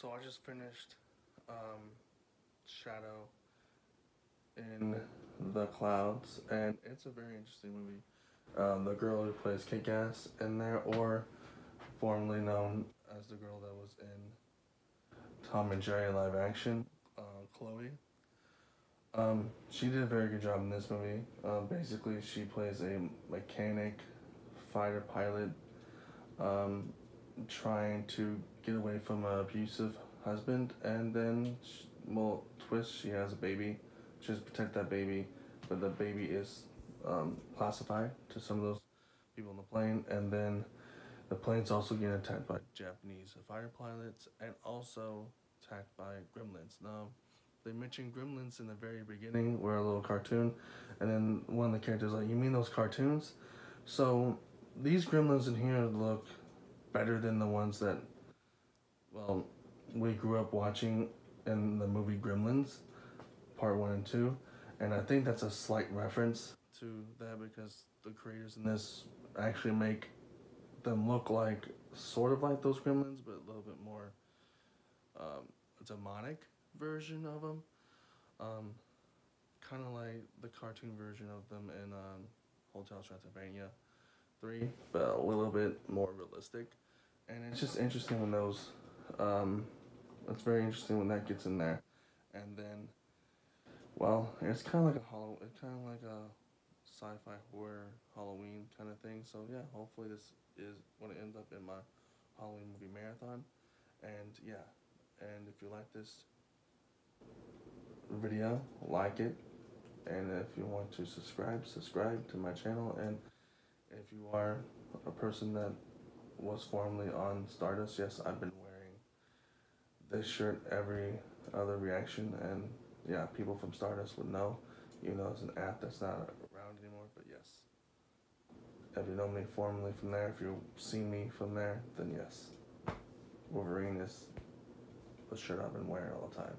So I just finished um, Shadow in the Clouds, and it's a very interesting movie. Um, the girl who plays Kick-Ass in there, or formerly known as the girl that was in Tom and Jerry live action, uh, Chloe. Um, she did a very good job in this movie. Um, basically, she plays a mechanic, fighter pilot, um, trying to get away from an abusive husband, and then, she, well, twist, she has a baby. She has to protect that baby, but the baby is um, classified to some of those people on the plane, and then the plane's also getting attacked by Japanese fighter pilots, and also attacked by gremlins. Now, they mentioned gremlins in the very beginning, were a little cartoon, and then one of the characters like, "You mean those cartoons?" So these gremlins in here look better than the ones that, well, we grew up watching in the movie Gremlins, part one and two, and I think that's a slight reference to that because the creators in this actually make them look like sort of like those gremlins, but a little bit more um, demonic version of them. Um, kind of like the cartoon version of them in um, Hotel Transylvania 3, but a little bit more realistic. And it's just interesting when those, um, very interesting when that gets in there. And then, well, it's kind of like a hollow, it's kind of like a sci-fi horror Halloween kind of thing. So yeah, hopefully this is when it ends up in my Halloween movie marathon. And yeah, and if you like this video, like it. And if you want to subscribe, subscribe to my channel. And if you are a person that was formerly on Stardust, yes, I've been this shirt every other reaction. And yeah, people from Stardust would know. You know, it's an app that's not around anymore, but yes. If you know me formerly from there, if you see me from there, then yes. Wolverine is the shirt I've been wearing all the time.